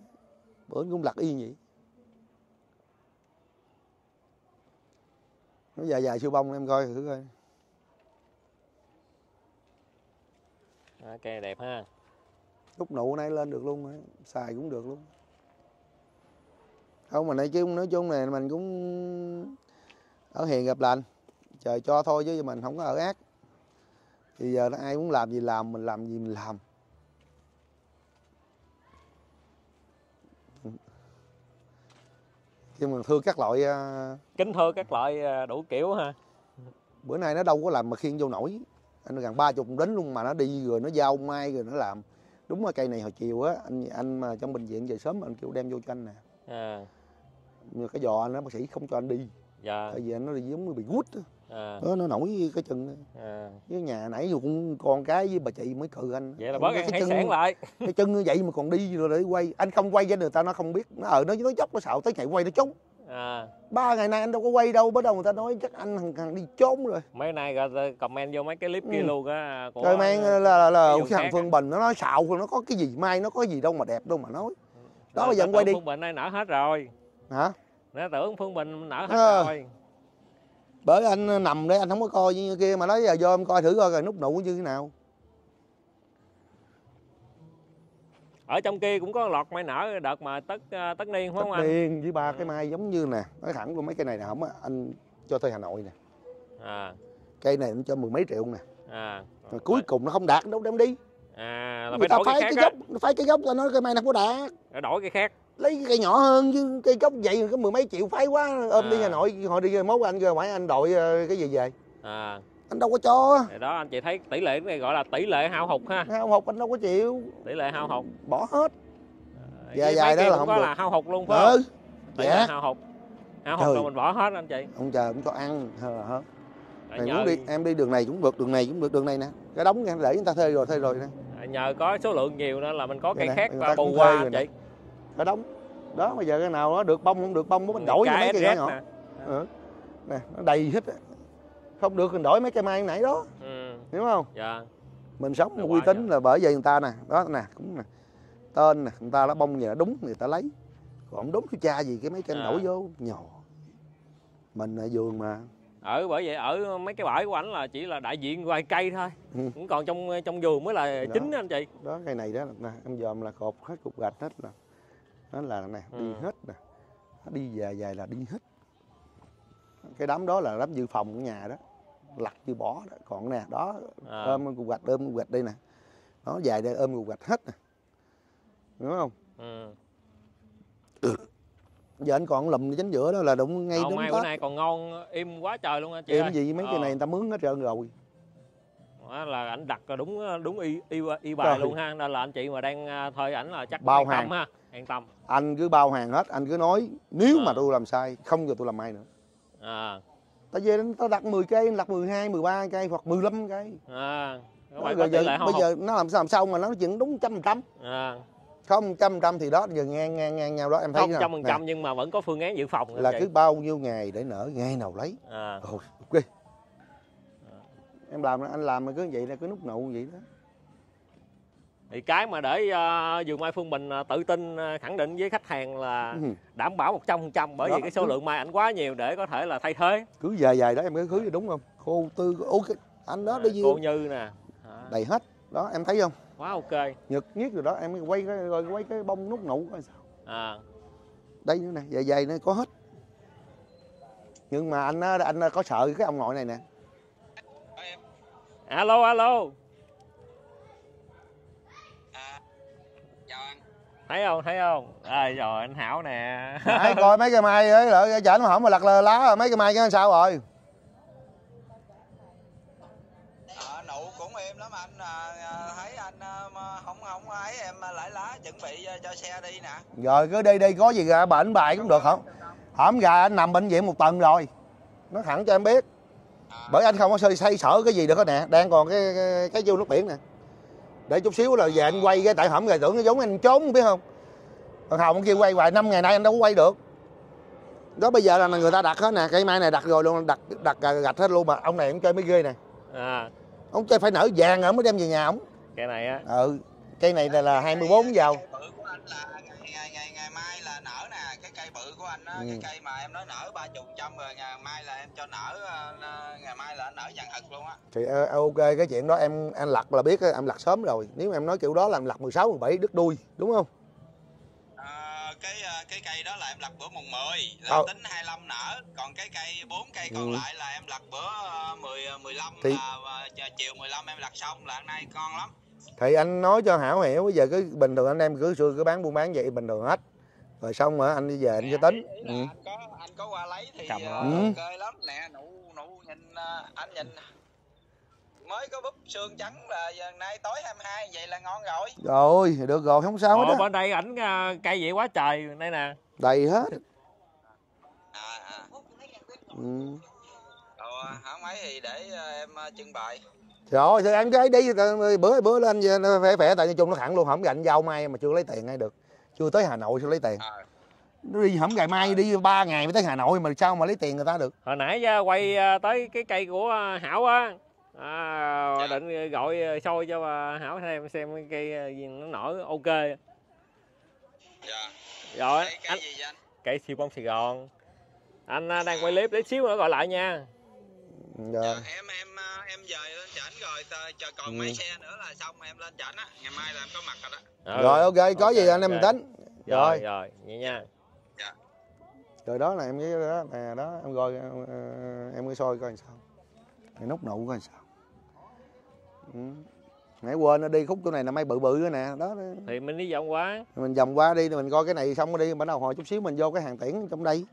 bữa cũng lặt y vậy. Nó dài dài siêu bông em coi thử coi. À, cây này đẹp ha. Lúc nụ nay lên được luôn xài cũng được luôn. Không mà nói chung nói chung này mình cũng ở hiền gặp lành trời cho thôi chứ mình không có ở ác. Thì giờ nó ai muốn làm gì làm mình làm gì mình làm. Nhưng mà thưa các loại à, kính thưa các loại ờ, đủ kiểu ha. bữa nay nó đâu có làm mà khiên vô nổi. Anh gần ba chục đến luôn mà nó đi rồi nó giao mai rồi nó làm. Đúng là cây này hồi chiều á anh anh mà trong bệnh viện về sớm anh kêu đem vô cho anh nè. À, nhưng cái giò anh á bác sĩ không cho anh đi. Dạ. Tại vì anh nó giống như bị gút á à, nó nổi cái chân à. với nhà nãy giờ cũng con cái với bà chị mới cự anh. Vậy là bớt cái ăn hải chân- sản lại. cái chân như vậy mà còn đi rồi để quay. Anh không quay cho người ta nó không biết. Nó ở nó nó dốc nó xạo tới ngày quay nó trốn. À, ba ngày nay anh đâu có quay đâu bắt đầu người ta nói chắc anh thằng, thằng đi trốn rồi. Mấy nay comment vô mấy cái clip kia Ừ. luôn á rồi mang là là, là cái thằng Phương Bình nó nói xạo nó có cái gì mai nó có gì đâu mà đẹp đâu mà nói. Đó bây giờ anh quay đi. Phương Bình nay nở hết rồi. Hả? Nó tưởng phương bình nở hết Ờ. rồi bởi anh nằm đấy anh không có coi như kia mà nói giờ vô em coi thử coi rồi nút nụ như thế nào. Ở trong kia cũng có lọt mai nở đợt mà tất ờ, tất niên phải không anh? tiền với ba cái mai giống như nè nói thẳng luôn mấy cây này nè không á anh cho thuê hà nội nè. À. Cây này anh cho mười mấy triệu nè. À. Rồi cuối cùng nó không đạt đâu đem đi. À là người phải ta đổi phái cái cái gốc phái cái gốc ta nói cây mai nó không có đạt. Phải đổi cái khác lấy cái cây nhỏ hơn chứ cây gốc vậy có mười mấy triệu phái quá. Ôm đi À. hà nội họ đi mốt anh kêu hỏi anh đội ờ, cái gì về? À. Anh đâu có cho. Thì đó anh chị thấy tỷ lệ này gọi là tỷ lệ hao hụt ha. Hao hụt anh đâu có chịu. Tỷ lệ hao hụt. Bỏ hết. À, Dài dài đó là không có được. là hao hụt luôn phải không? Ừ tỷ lệ dạ. hao hụt. Hao hụt là mình bỏ hết anh chị. Ông trời cũng cho ăn. Hờ Tại Này nhờ, muốn đi em đi đường này cũng được đường này cũng được đường này nè. Cái đóng để người ta thuê rồi thuê rồi nè. Nhờ có số lượng nhiều nên là mình có cây khác và bù qua rồi anh chị cái đóng đó bây giờ cái nào nó được bông không được bông mình đổi mấy cây nhỏ nè. ừ. nè nó đầy hết á. không được mình đổi mấy cây mai nãy đó ừ hiểu không dạ mình sống Nó uy tín trời. là bởi vậy người ta nè đó nè cũng nè tên nè người ta nó bông gì nó đúng người ta lấy còn đúng cái cha gì cái mấy cây À. đổi vô nhỏ mình là vườn mà ở bởi vậy ở mấy cái bãi của ảnh là chỉ là đại diện vài cây thôi Ừ. cũng còn trong trong vườn mới là Đó. chính anh chị đó cây này đó nè em dòm là cột hết cục gạch hết là nó là nè đi Ừ. hết nè. Nó đi dài dài là đi hết. Cái đám đó là đám dự phòng của nhà đó. Lặt như bỏ đó. Còn nè đó à, ôm cục gạch ôm cục gạch đây nè. Nó dài đây ôm cục gạch hết nè. Đúng không? Ừ. giờ anh còn lùm chính giữa đó là đúng ngay Còn đúng mai bữa nay còn ngon im quá trời luôn anh chị em ơi. gì mấy Ờ. này người ta mướn hết trơn rồi Đó là ảnh đặt đúng đúng y y, y bài Trời. luôn ha nên là anh chị mà đang à, thuê ảnh là chắc Bao hàng. tâm ha an tâm. Anh cứ bao hàng hết anh cứ nói nếu mà Ờ. tôi làm sai không cho tôi làm mai nữa. À. Tại vì tao đặt 10 cây đặt 12, 13 cây hoặc 15 cây. À tỷ giờ, hao bây giờ nó làm sao làm sao mà nó chừng đúng trăm trăm? À, không trăm trăm thì đó giờ ngang ngang ngang nhau đó em thấy không trăm phần trăm nhưng mà vẫn có phương án dự phòng là cứ bao nhiêu ngày để nở ngày nào lấy. À, Ôi, em làm anh làm mà cứ vậy là cứ nút nụ vậy đó. Thì cái mà để uh, mai phương bình à, tự tin à, khẳng định với khách hàng là Ừ. đảm bảo 100 phần trăm bởi Đó, vì cái số cứ- lượng mai ảnh quá nhiều để có thể là thay thế. Cứ dài dài đó em cứ khứ đúng không? Khô tư ok anh đó đi à, cô gì như nè. À, đầy hết. Đó em thấy không? Quá ok. Nhật nhất rồi đó em quay cái rồi quay cái bông nút nụ coi sao. À, đây nữa nè dài dài nó có hết. Nhưng mà anh anh có sợ cái ông nội này nè alo alo. Chào anh. Thấy không thấy không? À, rồi anh hảo nè. Nãy coi mấy cái mai ấy lợi chở nó hỏng mà lặt lờ lá rồi mấy cái mai cái sao rồi? À, nụ cũng êm lắm anh. À, à, thấy anh à, không không ấy em lại lá chuẩn bị à, cho xe đi nè. Rồi cứ đi đi có gì ra bệnh bài cũng được không? Hổm gà anh nằm bệnh viện một tuần rồi. Nó thẳng cho em biết. à, bởi anh không có xây, xây sở cái gì được hết nè. Đang còn cái cái, cái vô nước biển nè. Để chút xíu là về anh quay cái tại hổm gà tưởng nó giống anh trốn biết không? Còn hồng kia quay hoài năm ngày nay anh đâu có quay được. Đó bây giờ là người ta đặt hết nè. Cây mai này đặt rồi luôn đặt đặt gạch hết luôn mà. Ông này ông chơi mới ghê nè. À, ông chơi phải nở vàng rồi mới đem về nhà ông. Cái này á. Ừ cây này là, là 24 vào anh á Ừ. cái cây mà em nói nở ba chục trăm rồi ngày mai là em cho nở à, ngày mai là nở vàng thật luôn á thì ờ, ok cái chuyện đó em anh lặt là biết em lặt sớm rồi nếu em nói kiểu đó là em lặt 16 17 đứt đuôi đúng không à, cái à, cái cây đó là em lặt bữa mùng 10 là Ờ. tính 25 nở còn cái cây bốn cây còn Ừ. lại là em lặt bữa à, 10 15 Thì- là à, chiều 15 em lặt xong là nay con lắm thì anh nói cho hảo hiểu bây giờ cứ bình thường anh em cứ xưa cứ bán buôn bán vậy bình thường hết rồi xong rồi anh đi về anh cho tính Ý ừ. anh có anh có qua lấy thì Cầm uh. Ừ. ok lắm nè nụ nụ nhìn ờ, anh nhìn mới có búp xương trắng là giờ nay tối 22 vậy là ngon rồi rồi được rồi không sao Ồ, hết bên đây ảnh à, cây vậy quá trời đây nè đầy hết à, à. ừ. Ờ, không ấy thì để ờ, em ờ, trưng bày rồi thì em cái đi bữa bữa lên về phẻ phẻ tại nói chung nó thẳng luôn không gạnh giao mai mà chưa lấy tiền ngay được chưa tới hà nội chưa lấy tiền? À, nó đi hổng gài mai đi ba ngày mới tới hà nội mà sao mà lấy tiền người ta được? Hồi nãy à, quay à, tới cái cây của à, hảo á. À, Dạ. định gọi à, soi cho à, hảo xem xem cái cây à, gì nó nở ok. Dạ. Rồi cái, cái anh gì vậy anh? Cây siêu bông sài gòn. Anh à, đang quay clip để xíu nữa gọi lại nha. Rồi Dạ, em em à, em dời lên rồi chờ còn Ừ. mấy xe nữa là xong em lên trển á. Ngày mai là em có mặt rồi đó. Ừ. rồi ok có gì anh em mình tính. Rồi rồi. rồi vậy nha. Rồi đó là em cái đó nè đó em coi ờ, em cái soi coi làm sao. Cái nút nụ coi làm sao. Ừ. nãy quên nó đi khúc chỗ này là mấy bự bự nữa nè. Đó thì mình đi vòng qua. Mình vòng qua đi mình coi cái này xong rồi đi bắt đầu hồi chút xíu mình vô cái hàng tiễn trong đây.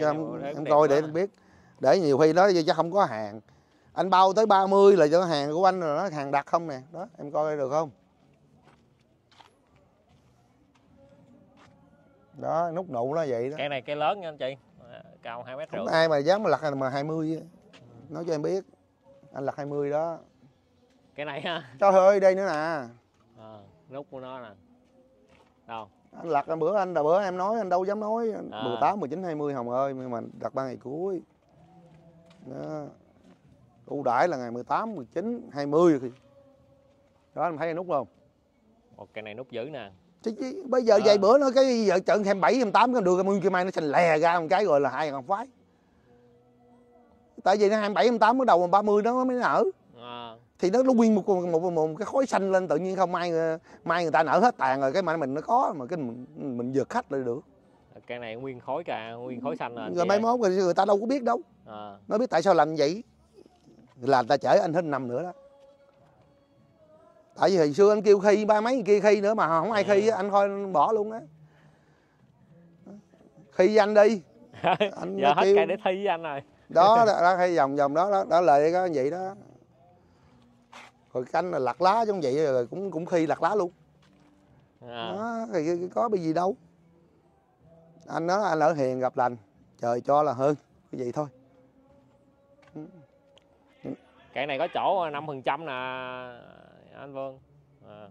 Cho em, em coi quá để em biết. Để nhiều khi đó chắc không có hàng anh bao tới 30 là cho hàng của anh rồi nó hàng đặt không nè. Đó em coi được không? Đó nút nụ nó vậy đó. Cây này cây lớn nha anh chị. À, cao hai mét rưỡi. Không ai mà dám mà lặt mà 20 á. nói cho em biết anh lặt 20 đó. Cái này ha. Trời ơi đây nữa nè. À, nút của nó nè. Đâu? Anh lặt bữa anh là bữa em nói anh đâu dám nói. À. 18 19 20 hồng ơi nhưng mà đặt ba ngày cuối. Đó. Ưu đãi là ngày 18 19 20 thì đó anh thấy cái nút không? Một cây này nút dữ nè. Chứ, chứ bây giờ À. vậy bữa nó cái giờ trận 27 28 cái cái nguyên kia mai nó thành lè ra một cái rồi là hai con phái. Tại vì nó 27 28 bắt đầu mà 30 nó mới nở. À, thì nó nó nguyên một, một, một, một cái khối xanh lên tự nhiên không mai mai người ta nở hết tàn rồi cái mà mình nó có mà cái mình, mình vượt khách lại được. Cây này nguyên khối cả nguyên khối xanh rồi anh rồi mai mốt người, người ta đâu có biết đâu. À, nó biết tại sao làm vậy là người ta chở anh hết năm nữa đó. Tại vì hồi xưa anh kêu khi ba mấy kia khi nữa mà không ai khi á, anh thôi anh bỏ luôn á. Khi với anh đi. Anh giờ hết kêu cây để thi với anh rồi. Đó, đó, đó hay vòng vòng đó đó, đó là cái vậy đó. Rồi canh là lặt lá giống vậy rồi cũng cũng khi lặt lá luôn. À, đó, thì có bị gì đâu. Anh nói anh ở hiền gặp lành trời cho là hơn cái vậy thôi cây này có chỗ năm phần trăm nè anh Vương. À,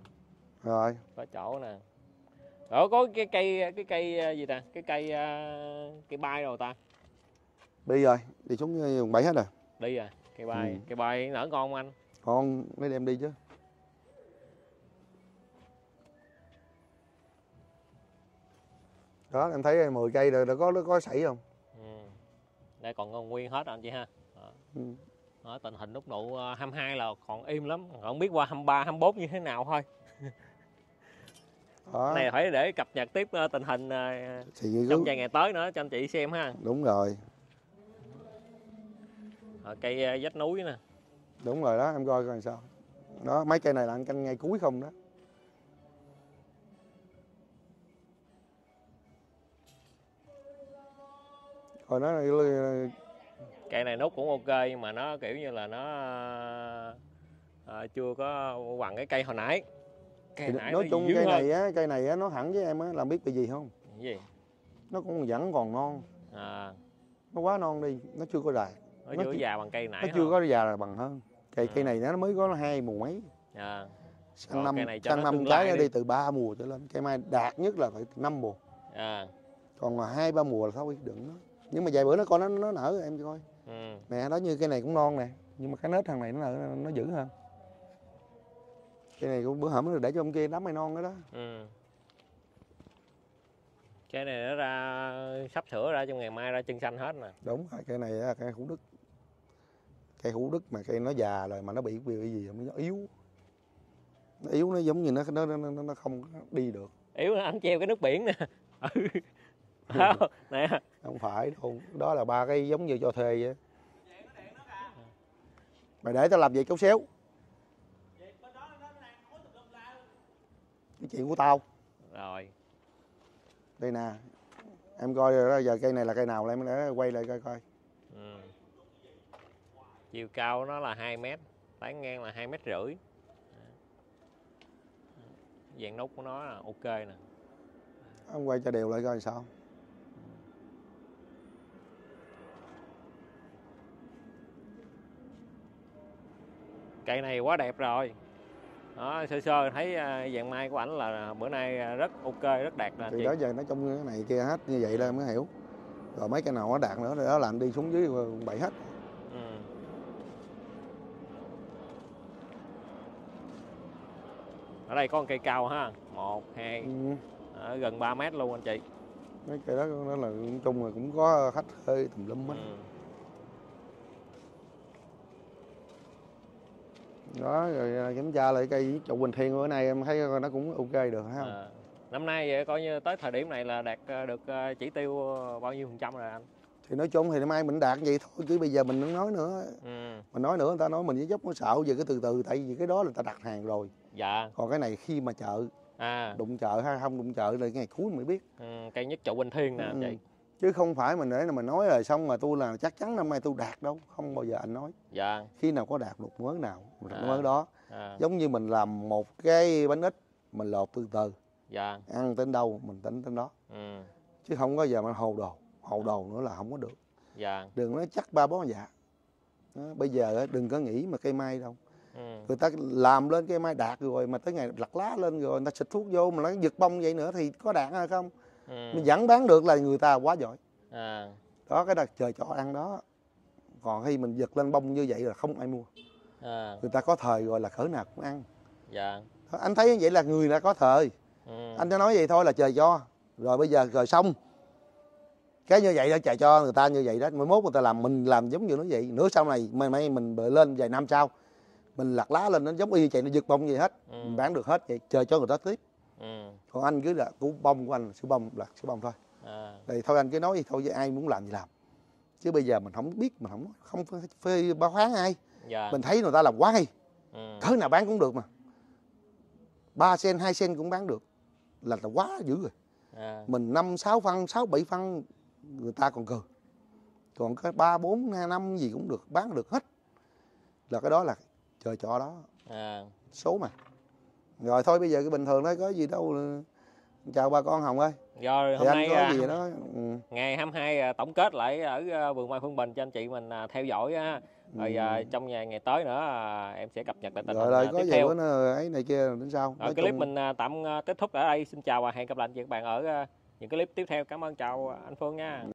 rồi. Có chỗ nè. Rồi có cái cây cái cây à, gì ta? Cái cây à, cây bay rồi ta? Đi rồi đi xuống vùng bảy hết rồi. Đi à cây bay. Ừ. cây bay nở ngon không anh? Con mới đem đi chứ. Đó em thấy 10 cây rồi đã có có sảy không? Ừ. đây còn nguyên hết anh chị ha. Đó. Ừ. Đó, tình hình nụ à, 22 là còn im lắm không biết qua 23 24 như thế nào thôi. Đó. Này phải để cập nhật tiếp à, tình hình à, thì trong cứ vài ngày tới nữa cho anh chị xem ha. Đúng rồi. Ờ, cây à, vách núi nè. Đúng rồi đó em coi coi sao. Đó mấy cây này là anh canh ngay cuối không đó. Rồi nó cây này nút cũng ok nhưng mà nó kiểu như là nó à, chưa có bằng cái cây hồi nãy. Cây thì nãy nói nó chung cây hơn. này á cây này á nó hẳn với em á làm biết bị gì không? Gì? Nó cũng vẫn còn non. À, nó quá non đi nó chưa có dài nó, Nó chỉ- già bằng cây nãy nó chưa thôi. có già là bằng hơn. Cây À. cây này nó mới có hai mùa mấy. À, sang Còn năm cây này sang năm trái nó đi. đi từ ba mùa trở lên. Cây mai đạt nhất là phải năm mùa. À, còn mà hai ba mùa là thôi đừng nó? Nhưng mà vài bữa nó coi nó nó nở em coi ừ. nè đó như cây này cũng non nè nhưng mà cái nết thằng này nó nở nó dữ hơn cây này cũng bữa hổm nó để cho ông kia đám mai non đó đó Ừ. Cái này nó ra sắp sửa ra trong ngày mai ra chân xanh hết nè. đúng rồi cây này là cây hữu đức cây hữu đức mà cây nó già rồi mà nó bị bị gì nó yếu nó yếu nó giống như nó nó nó, nó, nó không đi được Yếu anh treo cái nước biển nè. Ừ. Không? nè, không phải đâu đó là ba cây giống như cho thuê vậy mày để tao làm gì kéo xéo cái chuyện của tao rồi. đây nè em coi rồi đó giờ cây này là cây nào em để quay lại coi coi Ừ. Chiều cao nó là 2 mét, tán ngang là 2 mét rưỡi. Dạng nút của nó là ok nè. em quay cho đều lại coi sao Cây này quá đẹp rồi. Đó, sơ sơ thấy à, dạng mai của ảnh là bữa nay rất ok, rất đạt anh thì chị. đó giờ nó trong cái này kia hết như vậy là mới hiểu rồi mấy cái nào nó đạt nữa đó là anh đi xuống dưới bảy hết Ừ. Ở đây có một cây cao ha. 1 2 ừ. ở gần 3 mét luôn anh chị mấy cây đó đó là chung là cũng có khách hơi tùm lum hết ừ. Đó rồi à, kiểm tra lại cây trụ bình thiên bữa nay em thấy nó cũng ok được ha À. năm nay vậy coi như tới thời điểm này là đạt ờ, được ờ, chỉ tiêu bao nhiêu phần trăm rồi anh thì nói chung thì năm mai mình đạt vậy thôi chứ bây giờ mình đừng nói nữa ừ. mình nói nữa người ta nói mình với dốc nó sợ giờ cái từ từ tại vì cái đó là người ta đặt hàng rồi dạ còn cái này khi mà chợ à đụng chợ hay không đụng chợ là ngày cuối mới biết ừ. cây nhất trụ bình thiên nè Ừ. chị chứ không phải mình để là mình nói rồi xong mà tôi là chắc chắn năm nay tôi đạt đâu không bao giờ anh nói. Dạ. Khi nào có đạt một mớ nào một À. mớ đó. À. giống như mình làm một cái bánh ít mình lột từ từ. Dạ. Ăn đến đâu mình tính đến đó. Ừ. chứ không có giờ mà hồ đồ hồ đồ nữa là không có được. Dạ. Đừng nói chắc ba bó dạ. Đó, bây giờ đừng có nghĩ mà cây mai đâu. Ừ. người ta làm lên cây mai đạt rồi mà tới ngày lặt lá lên rồi người ta xịt thuốc vô mà nó giật bông vậy nữa thì có đạt hay không Ừ. mình vẫn bán được là người ta quá giỏi. À. Đó cái đó trời cho ăn đó. Còn khi mình giật lên bông như vậy là không ai mua. À. Người ta có thời rồi là cỡ nào cũng ăn. Dạ. Đó, anh thấy vậy là người đã có thời. Ừ. anh đã nói vậy thôi là trời cho. Rồi bây giờ rồi xong. Cái như vậy đó trời cho người ta như vậy đó. Mới mốt người ta làm mình làm giống như nó vậy. Nữa sau này mai mai mình bự lên vài năm sau mình lặt lá lên nó giống y vậy nó giật bông vậy hết. Ừ. mình bán được hết vậy trời cho người ta tiếp ừ. còn anh cứ là củ bông của anh là sữa bông là sữa bông thôi. À. thì thôi anh cứ nói vậy thôi với ai muốn làm gì làm. Chứ bây giờ mình không biết mình không không phê- báo khoáng ai. Dạ. Mình thấy người ta làm quá hay. Ừ. cỡ nào bán cũng được mà. Ba sen hai sen cũng bán được. Là, là quá dữ rồi. À. mình năm sáu phân sáu bảy phân người ta còn cười còn cái ba bốn năm gì cũng được bán được hết. Là cái đó là trời cho đó. À. số mà rồi thôi bây giờ cái bình thường đó có gì đâu chào bà con hồng ơi. Thì hôm nay có à, gì đó ừ. ngày 22 à, tổng kết lại ở à, vườn mai Phương Bình cho anh chị mình theo dõi á. rồi à, trong ngày ngày tới nữa em sẽ cập nhật lại tình rồi hình rồi có tiếp gì theo. nó ấy này kia đến sau. Rồi clip mình à, tạm kết thúc ở đây. Xin chào và hẹn gặp lại anh chị các bạn ở những clip tiếp theo. Cảm ơn chào anh Phương nha